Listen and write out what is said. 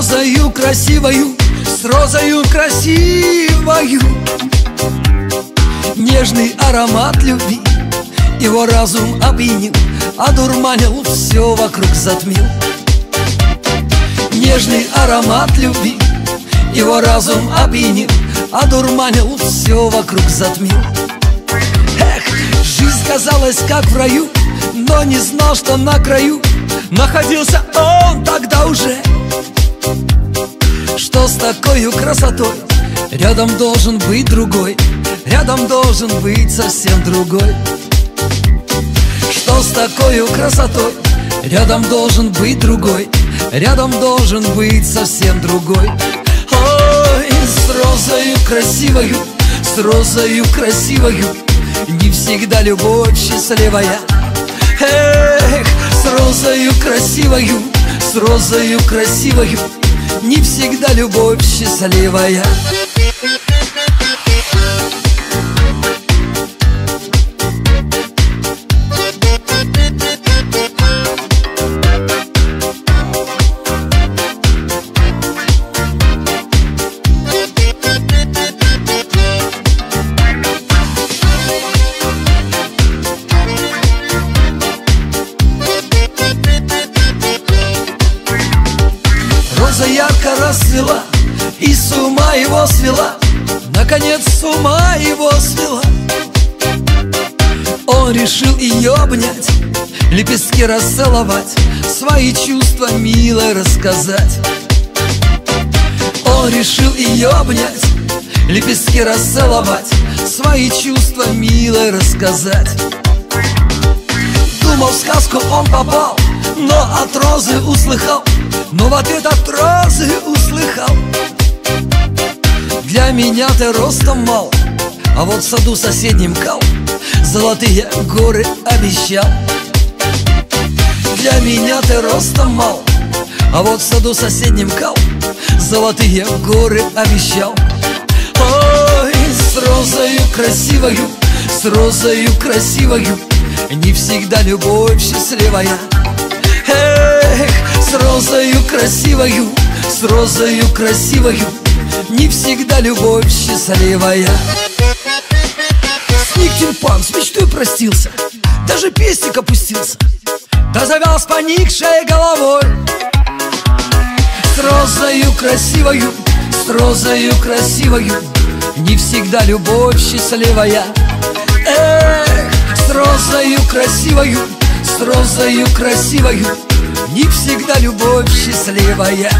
розою красивою, с розою красивою. Нежный аромат любви Его разум опьянил, одурманил, все вокруг затмил. Нежный аромат любви Его разум опьянил, одурманил, все вокруг затмил. Эх, жизнь казалась как в раю Но не знал, что на краю Находился он тогда уже. Что с такой красотой? Рядом должен быть другой. Рядом должен быть совсем другой. Что с такой красотой? Рядом должен быть другой. Рядом должен быть совсем другой. Ой, с розою красивою С розою красивою Не всегда любовь счастливая. Эх, розою красивою С розою красивою. Не всегда любовь счастливая Роза ярко расцвела И с ума его свела. Наконец с ума его свела. Он решил ее обнять Лепестки расцеловать Свои чувства мило рассказать. Он решил ее обнять Лепестки расцеловать Свои чувства мило рассказать. Думал, в сказку он попал Но от розы услыхал Но в ответ от розы услыхал. Для меня ты ростом мал А вот в саду соседнем кал. Золотые горы обещал. Для меня ты ростом мал А вот в саду соседнем кал. Золотые горы обещал. Ой, с розою красивою С розою красивою Не всегда любовь счастливая Эх, с розою красивою С розою красивою Не всегда любовь счастливая. Сник тюльпан с мечтой простился Даже пестик опустился Да завял с поникшей головой. С розою красивою С розою красивою Не всегда любовь счастливая. Эх, с розою красивою С розою красивою. Не всегда любовь счастливая